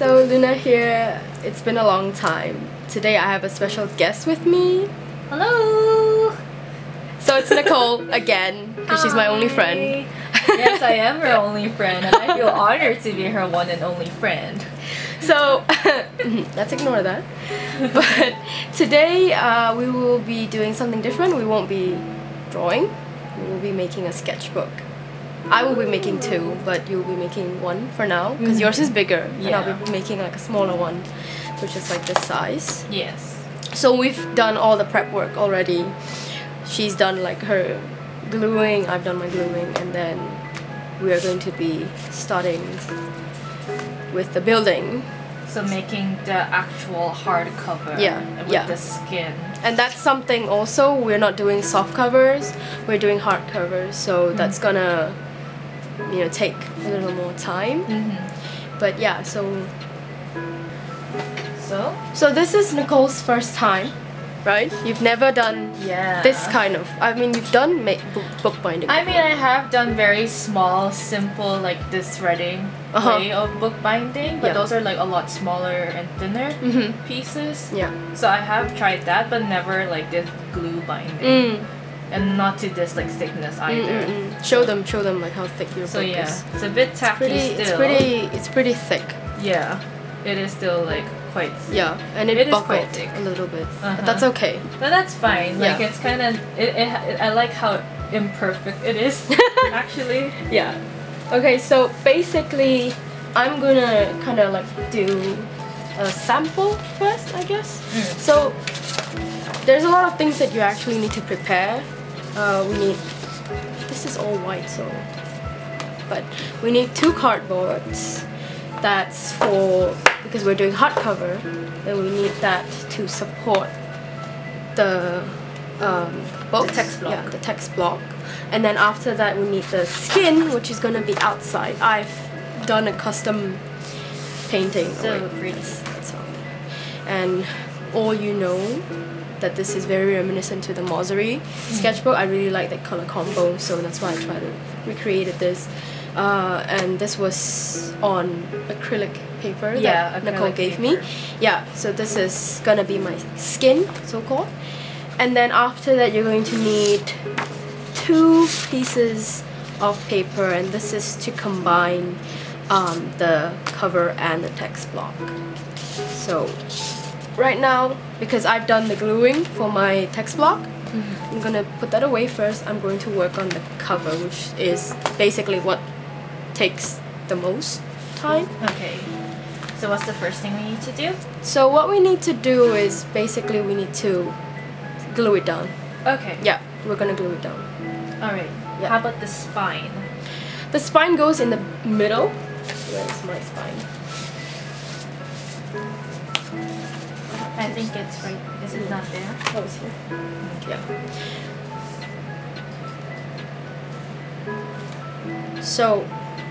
So Luna here. It's been a long time. Today I have a special guest with me. Hello! So it's Nicole again, because she's my only friend. yes, I am her only friend, and I feel honored to be her one and only friend. So let's ignore that. But today uh, we will be doing something different. We won't be drawing. We will be making a sketchbook. I will be making two, but you'll be making one for now because mm. yours is bigger, and I'll be making like a smaller one, which is like this size. Yes. So we've done all the prep work already. She's done like her gluing, I've done my gluing, and then we are going to be starting with the building. So making the actual hardcover Yeah, with yeah. the skin. And that's something also, we're not doing soft covers, we're doing hard covers, so mm. that's gonna, you know, take a little more time. Mm-hmm. But yeah, so So? so this is Nicole's first time, right? You've never done Yeah. this kind of, I mean, you've done make book, bookbinding. I mean, I have done very small, simple, like this threading Uh-huh. way of bookbinding, but Yeah. those are like a lot smaller and thinner Mhm. pieces. Yeah. So I have tried that, but never like this glue binding, Mm. And not to this like thickness either. Mm-mm-mm. Show them, show them like how thick your So book yeah, is. it's a bit tacky Pretty, still. it's pretty, it's pretty thick. Yeah, it is still like quite. Yeah, and it, It is buckled quite thick. a little bit. Uh-huh. But that's okay. But that's fine. Like Yeah. it's kind of it, it, it. I like how imperfect it is. actually. Yeah. Okay, so basically, I'm gonna kind of like do a sample first, I guess. Mm. So there's a lot of things that you actually need to prepare. Uh, we need. This is all white, so. But we need two cardboards. That's for because we're doing hardcover. Then we need that to support the um, books. text block. Yeah, the text block. And then after that, we need the skin, which is gonna be outside. I've done a custom painting. So Oh, wait, pretty. that's- that's on there. And all you know that this is very reminiscent to the Mossery sketchbook. I really like that color combo, so that's why I tried to recreate this. Uh, and this was on acrylic paper Yeah, that Nicole gave me. Yeah, so this is gonna be my skin, so called. And then after that, you're going to need two pieces of paper, and this is to combine um, the cover and the text block. So right now, because I've done the gluing for my text block, mm-hmm. I'm gonna put that away first. I'm going to work on the cover, which is basically what takes the most time. Okay. So what's the first thing we need to do? So what we need to do is basically we need to glue it down. Okay. Yeah, we're gonna glue it down. All right. Yeah. How about the spine? The spine goes in the middle. Where's my spine? I think it's right. Is it not there? Oh, it's here. Yeah. So,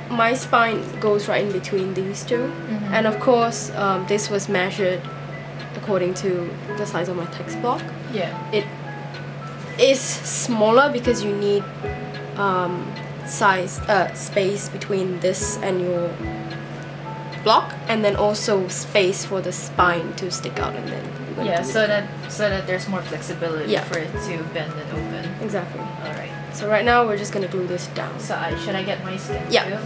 my spine goes right in between these 2 Mhm. and of course, um, this was measured according to the size of my text block. Yeah. It is smaller because you need um, size uh, space between this and your block, and then also space for the spine to stick out, and then Yeah. So that so that there's more flexibility Yeah. for it to bend and open. exactly. All right. So right now we're just gonna glue this down. So I should I get my skin Yeah.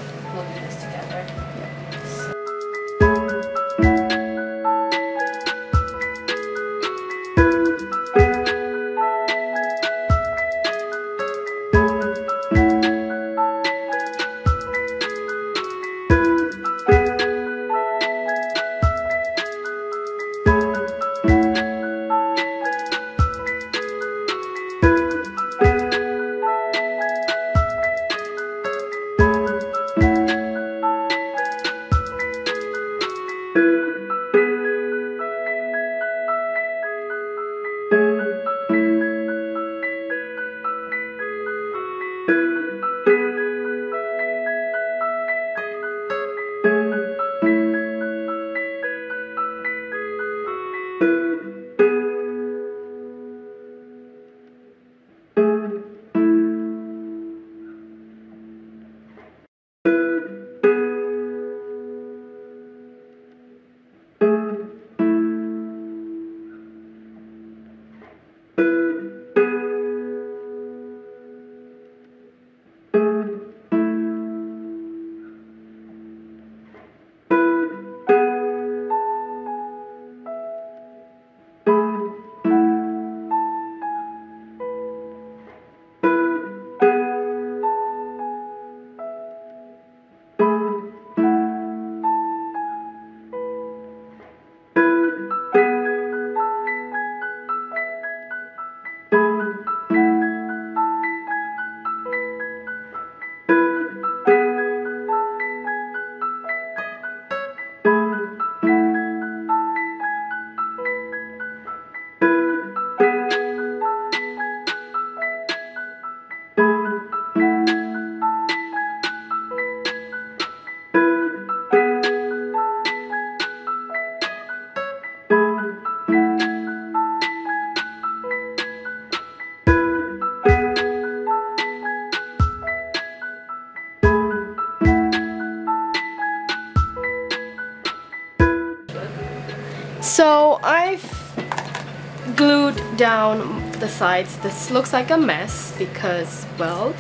Sides. This looks like a mess because, well,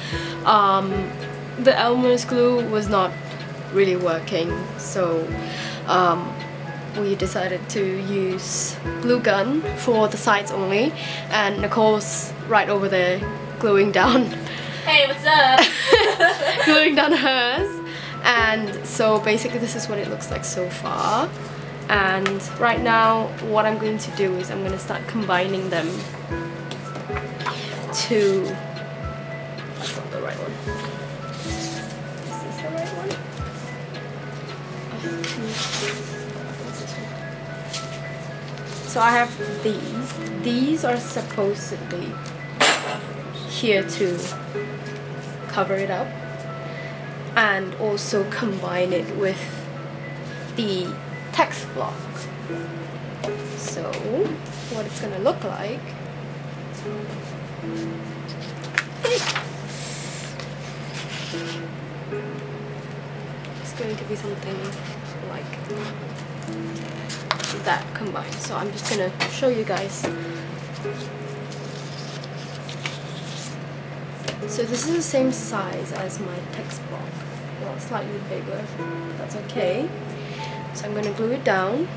um, the Elmer's glue was not really working. So um, we decided to use glue gun for the sides only. And Nicole's right over there gluing down Hey, what's up? gluing down hers and so basically this is what it looks like so far and right now what I'm going to do is I'm going to start combining them to that's not the right one is this the right one? So I have these these are supposedly here to cover it up and also combine it with the text block. So what it's gonna look like it's going to be something like that combined. So I'm just gonna show you guys So this is the same size as my text block. Well, slightly bigger. That's okay. So I'm going to glue it down.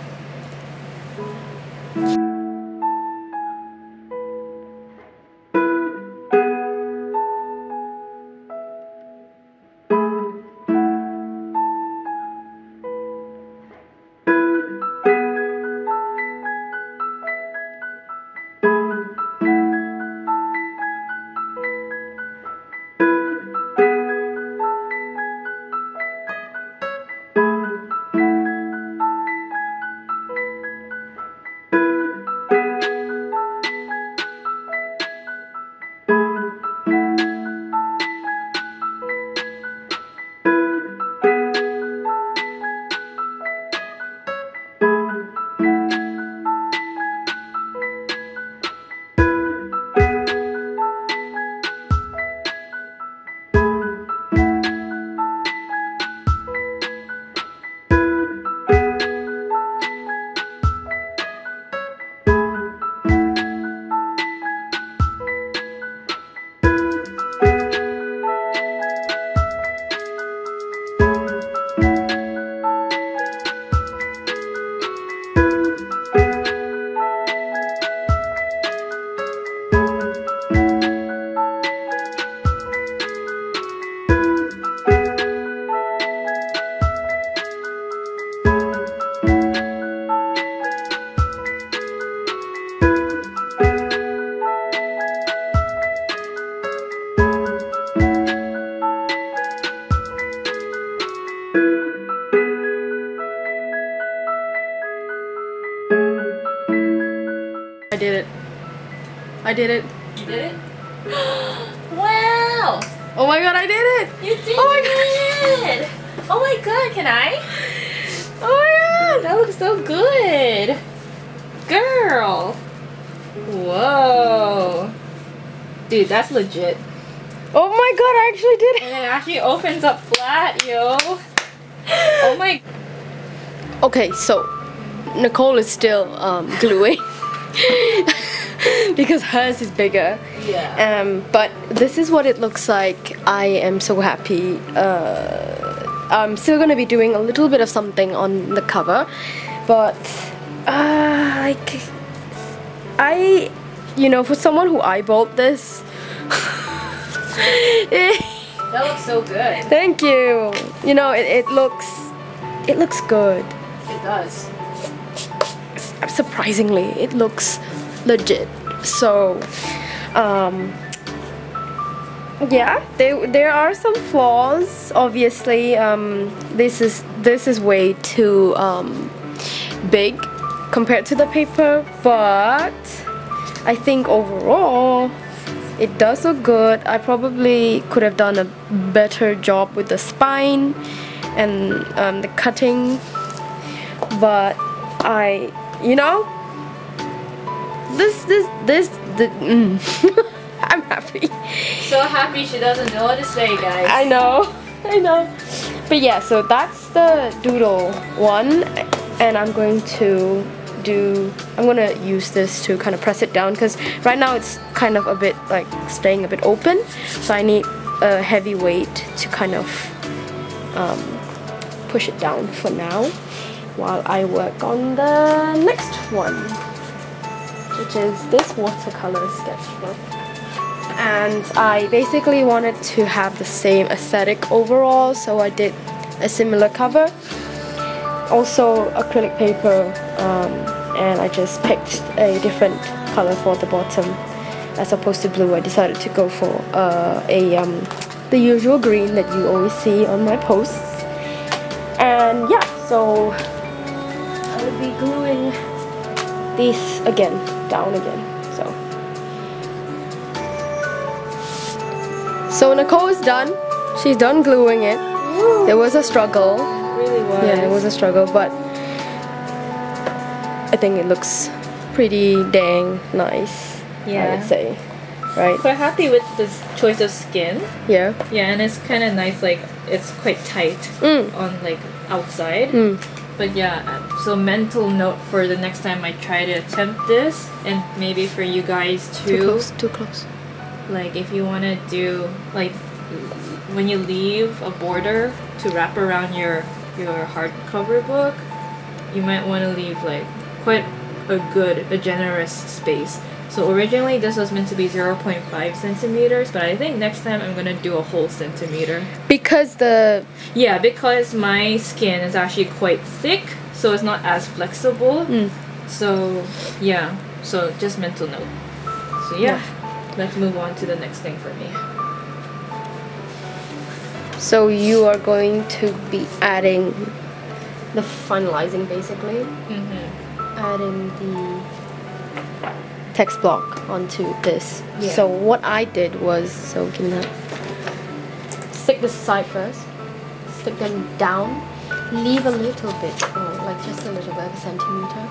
Did it. You did it? wow! Oh my god, I did it! You did Oh my god. it! Oh my god, can I? Oh my god! That looks so good! Girl! Whoa! Dude, that's legit. Oh my god, I actually did it! And it actually opens up flat, yo! Oh my... Okay, so Nicole is still um, gluing because hers is bigger. Yeah. Um, but this is what it looks like. I am so happy. Uh, I'm still gonna be doing a little bit of something on the cover, but uh, like I, you know, for someone who eyeballed this. That looks so good. Thank you. You know, it, it looks, it looks good. It does. surprisingly it looks legit. So um yeah there there are some flaws obviously. Um this is this is way too um big compared to the paper but I think overall it does look good. I probably could have done a better job with the spine and um, the cutting but I you know this this this the, mm. I'm happy So happy she doesn't know what to say, guys. I know I know but yeah so that's the doodle one and I'm going to do I'm gonna use this to kind of press it down because right now it's kind of a bit like staying a bit open so I need a heavy weight to kind of um, push it down for now while I work on the next one which is this watercolor sketchbook. And I basically wanted to have the same aesthetic overall so I did a similar cover also acrylic paper um, and I just picked a different color for the bottom as opposed to blue. I decided to go for uh, a um, the usual green that you always see on my posts. And yeah so I will be gluing these again down again so so Nicole is done she's done gluing it there was a struggle really was. yeah, it was a struggle, but I think it looks pretty dang nice. Yeah. I would say, right? Quite happy with this choice of skin. Yeah. Yeah, and it's kind of nice. Like it's quite tight Mm. on like outside. Mm. But yeah, so mental note for the next time I try to attempt this, and maybe for you guys Too too. close. Too close. Like if you want to do like when you leave a border to wrap around your your hardcover book, you might want to leave like quite a good, a generous space. So originally this was meant to be 0.5 centimeters, but I think next time I'm gonna do a whole centimeter. Because the Yeah, because my skin is actually quite thick, so it's not as flexible. mm, So yeah, so just mental note. So yeah, let's move on to the next thing for me. so you are going to be adding the finalizing basically, Mm-hmm. adding the text block onto this. Yeah. So what I did was so give me that. Stick this side first. Stick them down. Leave a little bit, like just a little bit, a centimeter.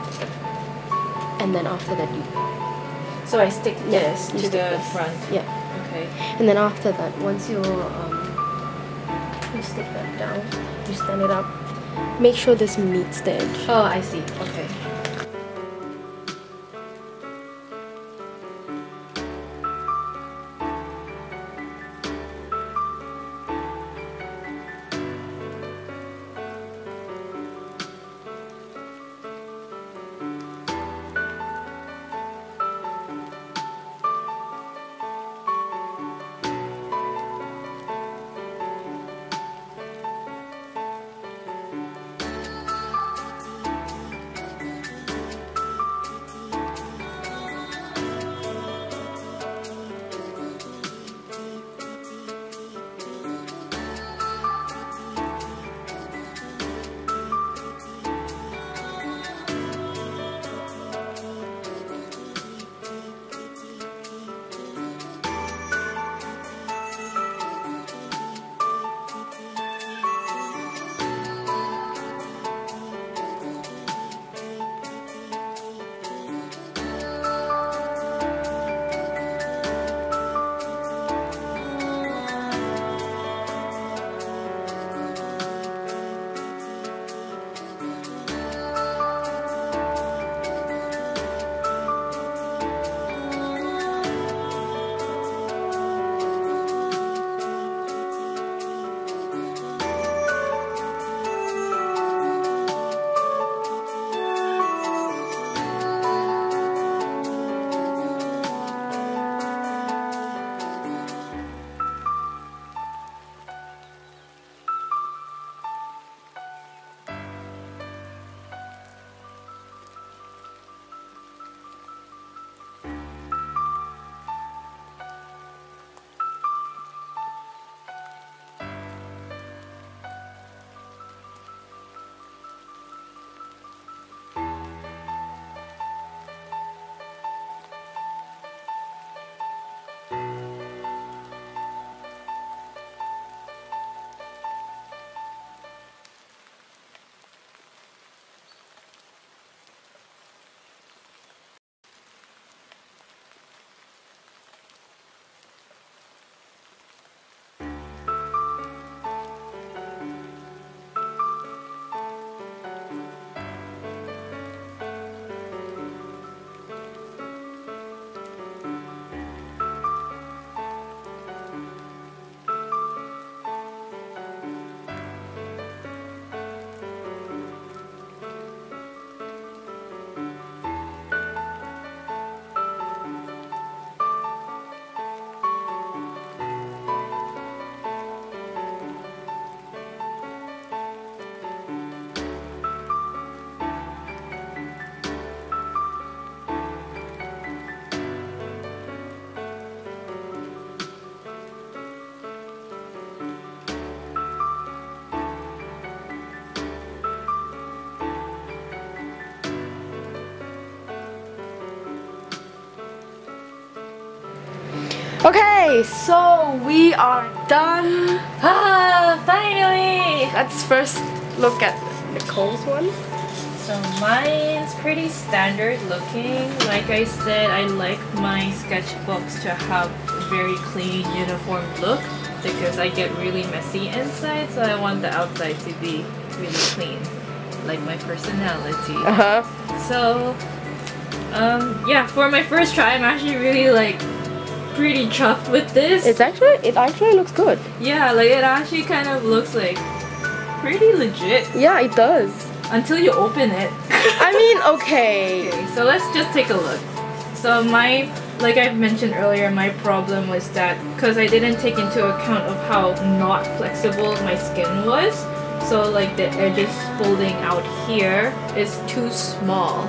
And then after that you So I stick Yeah, this to stick the this. front. yeah. Okay. And then after that, once you um, you stick that down, you stand it up. Make sure this meets the edge. Oh, I see. Okay. Okay, so we are done. Ah, finally! Let's first look at Nicole's one. So mine's pretty standard looking. Like I said, I like my sketchbooks to have very clean, uniform look because I get really messy inside, so I want the outside to be really clean, like my personality. Uh huh. So, um, yeah, for my first try, I'm actually really like pretty chuffed with this. It's actually it actually looks good. yeah, like it actually kind of looks like pretty legit Yeah, it does. until you open it. I mean, okay. Okay, so let's just take a look. So my, like I've mentioned earlier, my problem was that because I didn't take into account of how not flexible my skin was. So like the edges folding out here is too small.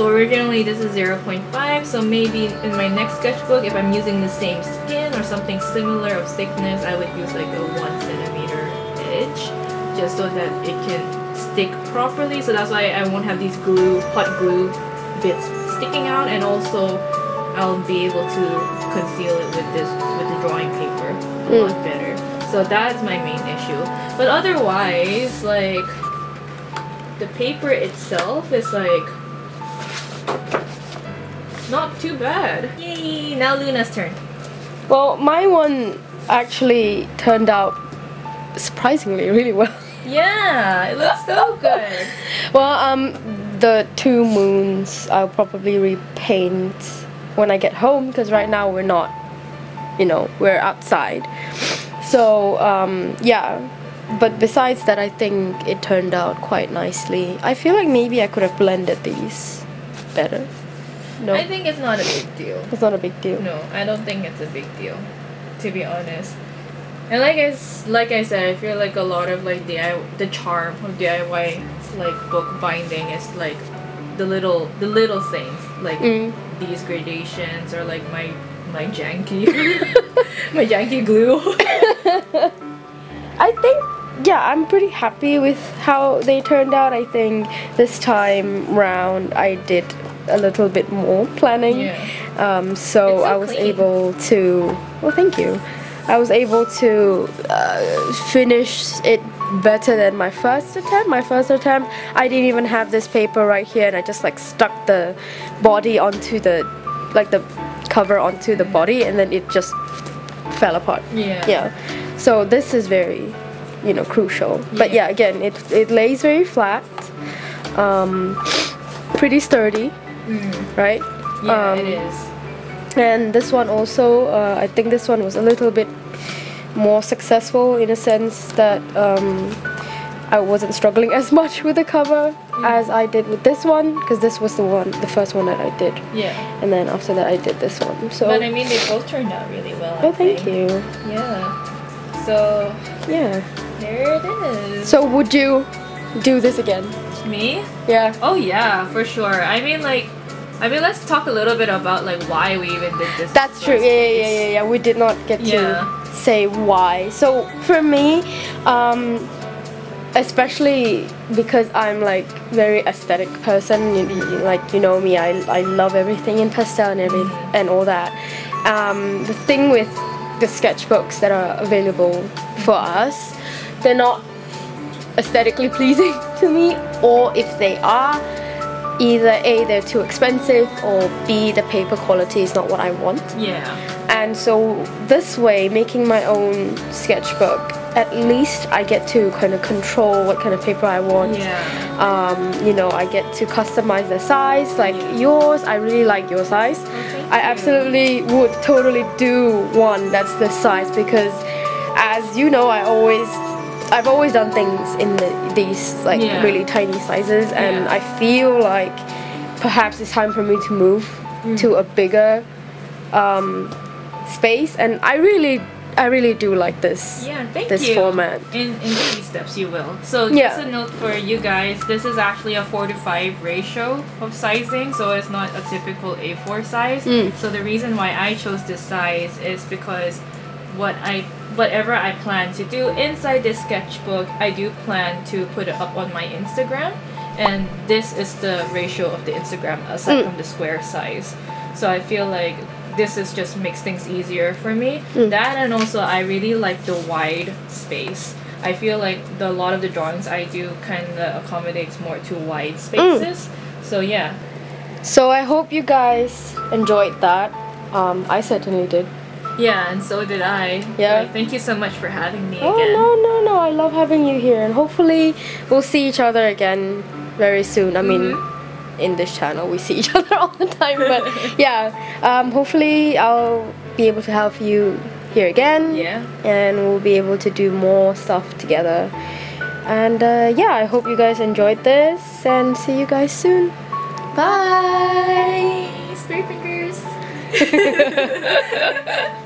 So originally this is 0.5, so maybe in my next sketchbook, if I'm using the same skin or something similar of thickness, I would use like a one centimeter edge, just so that it can stick properly. So that's why I won't have these glue, hot glue bits sticking out, and also I'll be able to conceal it with this with the drawing paper a Mm. lot better. So that's my main issue. But otherwise, like the paper itself is like not too bad. Yay! Now Luna's turn. Well, my one actually turned out surprisingly really well. Yeah, it looks so good. Well, um, the two moons I'll probably repaint when I get home because right now we're not, you know, we're outside. So um, yeah, but besides that, I think it turned out quite nicely. I feel like maybe I could have blended these better. No, I think it's not a big deal. it's not a big deal. No, I don't think it's a big deal, to be honest. And like I, like I said, I feel like a lot of like DIY, the charm of DIY like book binding is like the little the little things like Mm. these gradations or like my my janky my janky glue. I think, yeah, I'm pretty happy with how they turned out. I think this time round I did a little bit more planning. Yeah. Um, so, so I was clean. able to, well, thank you. I was able to uh, finish it better than my first attempt. My first attempt, I didn't even have this paper right here, and I just like stuck the body onto the, like the cover onto the body, and then it just fell apart yeah. yeah so this is very you know crucial but Yeah. yeah again it it lays very flat um pretty sturdy right Mm. Yeah, Um, it is. and this one also uh, i think this one was a little bit more successful in a sense that um I wasn't struggling as much with the cover Mm. as I did with this one because this was the one, the first one that I did, Yeah. and then after that I did this one. So, But I mean, they both turned out really well. I oh, thank think. you. Yeah. So Yeah. there it is. So, would you do this again? me? Yeah. Oh yeah, for sure. I mean, like, I mean, let's talk a little bit about like why we even did this. That's true. first Yeah, yeah, yeah, yeah. We did not get Yeah. to say why. So for me, um, especially because I'm like very aesthetic person, you, you- like you know me, I, I love everything in pastel and every and all that. Um, the thing with the sketchbooks that are available for us, they're not aesthetically pleasing to me, or if they are, either A, they're too expensive, or B, the paper quality is not what I want. Yeah. And so, this way, making my own sketchbook, at least I get to kind of control what kind of paper I want. Yeah. Um, you know, I get to customize the size. Like yours, I really like your size. thank I absolutely would totally do one that's this size because, as you know, I always, I've always done things in the, these like Yeah. really tiny sizes, and Yeah. I feel like perhaps it's time for me to move Mm. to a bigger um, space, and I really, I really do like this. Yeah, thank this you. format. In in baby steps, you will. So Yeah. just a note for you guys: this is actually a four to five ratio of sizing, so it's not a typical A4 size. Mm. So the reason why I chose this size is because what I whatever I plan to do inside this sketchbook, I do plan to put it up on my Instagram, and this is the ratio of the Instagram aside Mm. from the square size. So I feel like this is just makes things easier for me. Mm. That and also I really like the wide space. I feel like the, a lot of the drawings I do kind of accommodates more to wide spaces. So yeah, So I hope you guys enjoyed that. Um, I certainly did. Yeah, and so did I. Yeah. Like, thank you so much for having me Oh again. no no no! I love having you here, and hopefully we'll see each other again very soon. I mean, Mm-hmm. in this channel we see each other all the time, but yeah. Um, hopefully I'll be able to have you here again. Yeah. And we'll be able to do more stuff together. And uh, yeah, I hope you guys enjoyed this, and see you guys soon. Bye. Spirit fingers.